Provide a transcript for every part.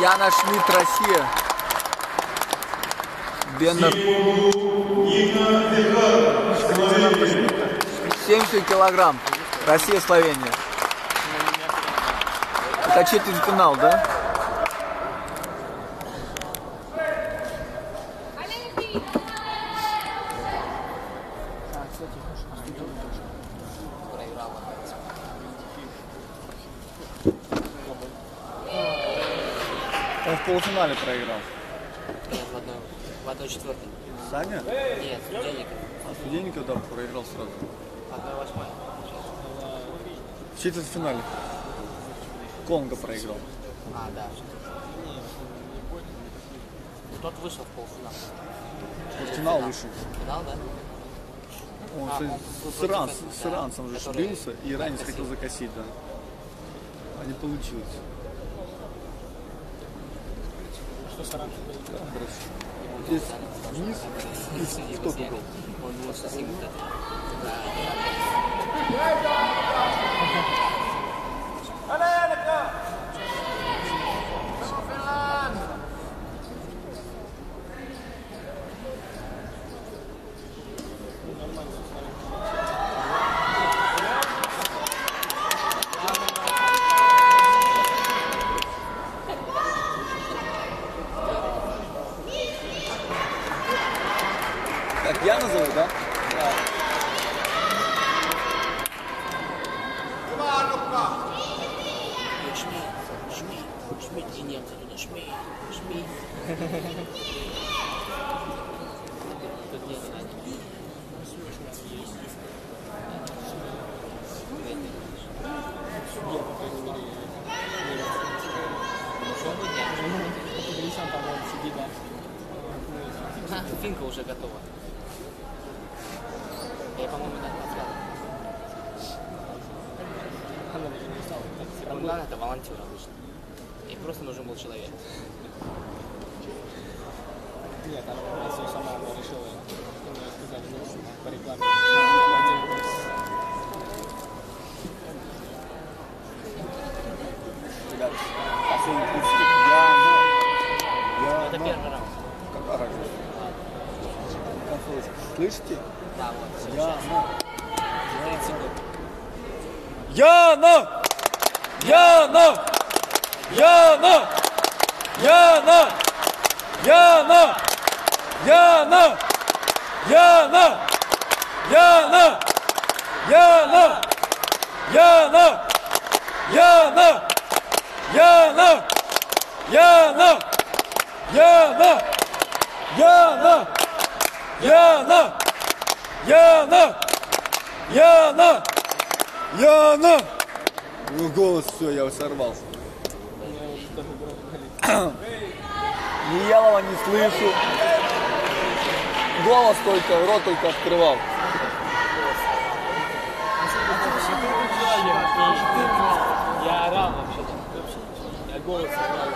Яна Шмидт, Россия. Бендер. 70 килограмм. Россия, Словения. Это четвертьфинал, да? Он в полуфинале проиграл. Нет, в одной, в одной четвертой. Саня? Нет, студенников. А студенников, да, проиграл сразу. В одной восьмой. В четвертьфинале. Конго проиграл. А, да. Тот вышел в полуфинал. Финал вышел. Финал, да? Он А, с, он с, против Иран- этого, с иранцем же бился, и закосил. хотел закосить, да. А не получилось. Здесь вниз и кто-то был. Он может Финка уже готова. Я, по-моему, так назвал. Она даже не стала. Рамган это волонтер обычно. И просто нужен был человек. Нет, она её сама она решила, что мне сказали, ну, по рекламе. Ребят, последний 30 Я, ну, я, Это первый раунд. Какая разница? Концовочка. Слышите? Да, вот. Я, сейчас. 30 секунд. Яна! Яна! Яна! Яна! Яна! Яна! Яна! Яна! Яна! Яна! Яна! Яна! Яна! Яна! Яна! Яна! Яна! Яна! Яна! Ну, голос, все, я сорвался. Ни Ялова не слышу. Голос только, рот только открывал. Я орал вообще. Я голос орал.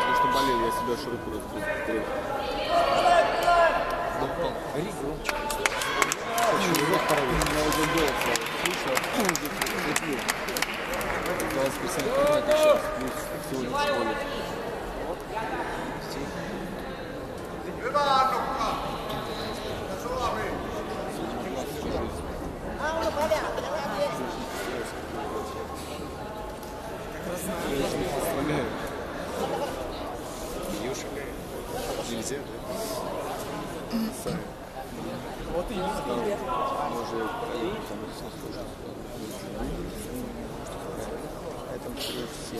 Потому что болел, я себя широко раскрыл. Гори громче. Очень рот порвет. Я уже голос слушаю. Запил. Казалось, писали интернет сейчас. Плюс сегодня в школе. Я же не представляю. Ёшика. Нельзя, да? Сами. Вот и есть. Уже этом живет все.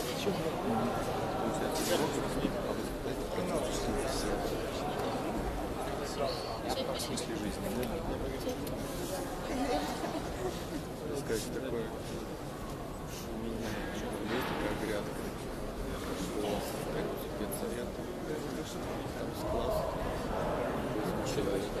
Жизни, да? Сказать такое меня человека грядка. Класс. Как тебе совет? Там с класс. Человек.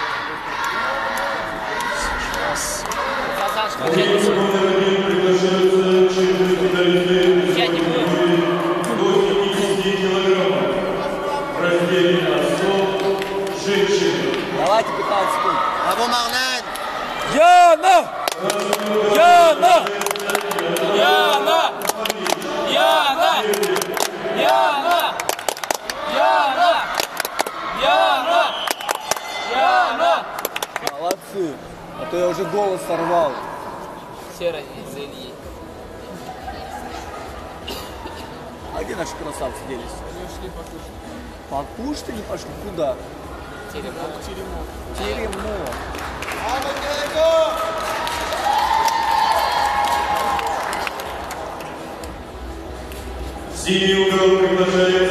приглашаются чистые футболисты я не буду. до 70 килограммов. В разделе «Основ» женщины. Давайте 15 секунд. Абу Магнан! Яна! Яна! Яна! Яна! Яна! Яна! Яна! Яна! Молодцы. А то я уже голос сорвал. Серый из Ильи. А где наши красавцы делись? Покушать они пошли? Куда? Теремок. Теремок. В синий угол приглашается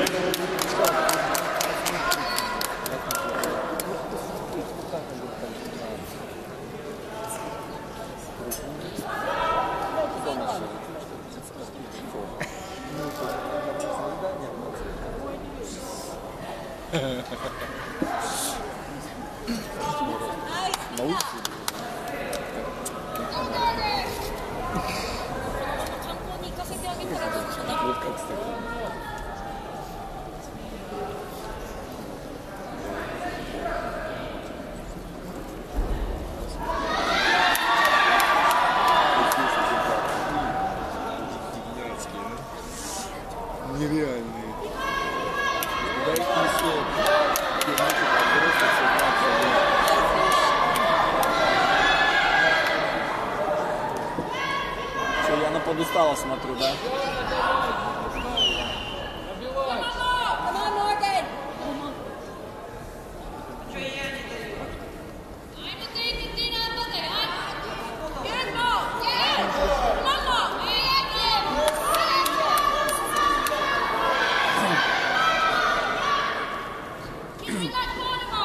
устала, смотрю, да?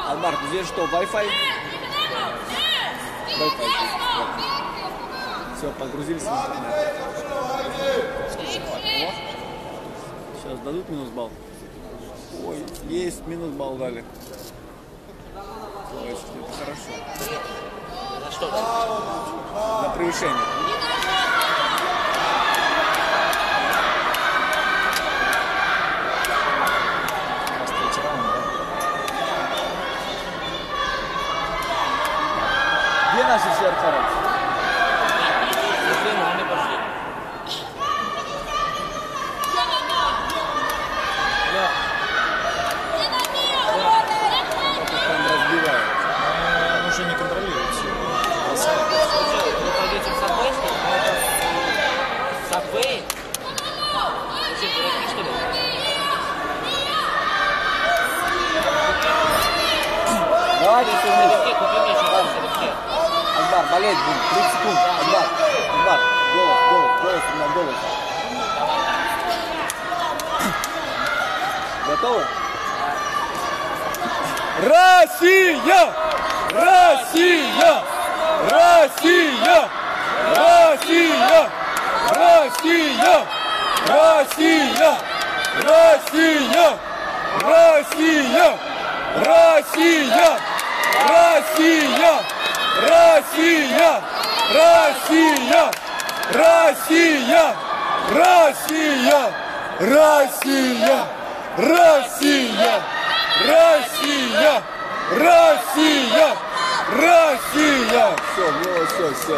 Алмар, здесь что, Wi-Fi? Wi Все, погрузились в интернет. Сейчас дадут минус балл? Ой, есть, минус балл дали. Ой, это хорошо. За что? На превышение. повторять будем. 30 секунд. Ангар. Ангар. Голос, голос, голос, на голос. Готовы? Россия! Россия! Россия! Россия! Россия! Россия! Россия! Россия! Россия! Россия! Россия! Россия! Россия! Россия! Россия! Россия! Россия! Россия! Россия! Все, ну все, все.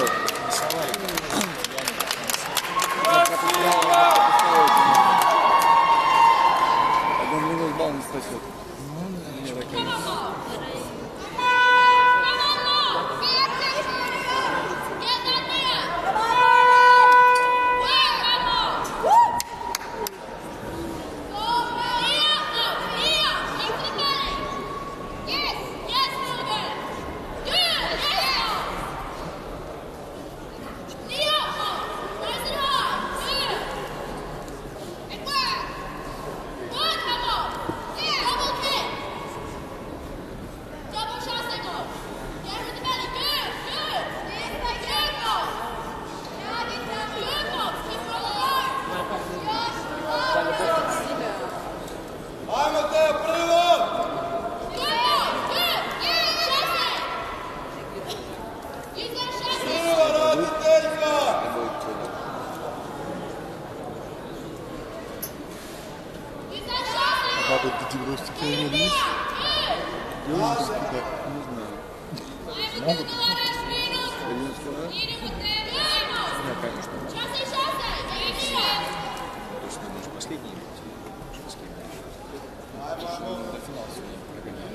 Россия! падает до 90 км вниз. Я не знаю. Могут? Да, конечно. Точно, может, последний будет. До финала сегодня прогоняют.